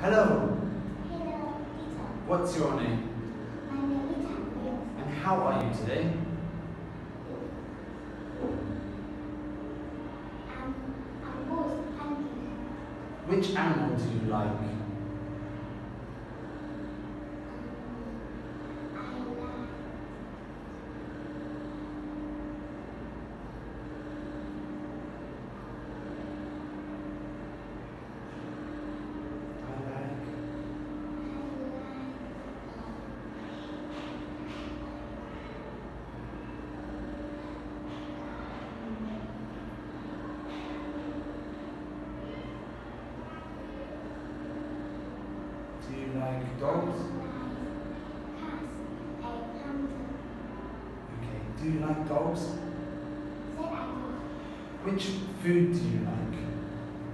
Hello, Hello, teacher. what's your name? My name is Changbin. And how are you today? I'm I'm good. Thank you. Which animal do you like? Um, I like I like. I like Do you like dogs? Okay. Do you like dogs? Which food do you like?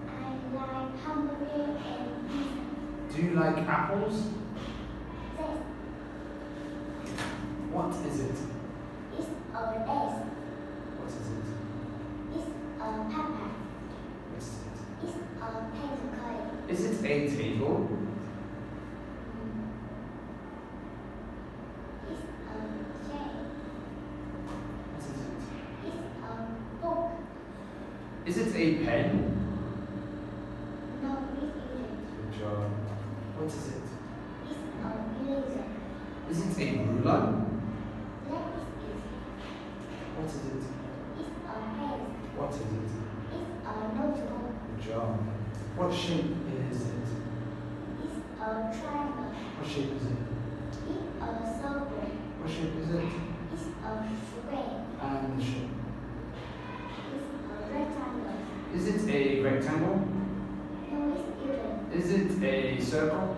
I like hamburger and pizza. Do you like apples? That What is it? It's a lace. What is it? It's a pepper. What is it? It's a pancake. Is it a table? It's a chair. What is it? It's a book. Is it a pen? No, it's isn't. Good job. What is it? It's a eraser. Is it a ruler? That is easy. What is it? It's a pen. What is it? It's a notebook. Good job. What shape is it? It's a triangle. What shape is it? It's a circle. What shape is it? It's a square. And the shape. It's a rectangle. Is it a rectangle? No, it's. Is it a circle?